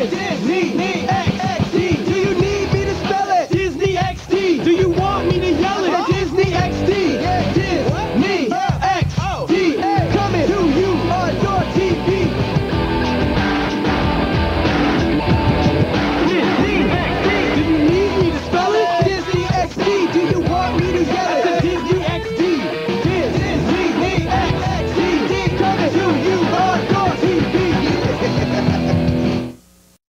Disney XD. Do you need me to spell it? Disney XD. Do you want me to yell it?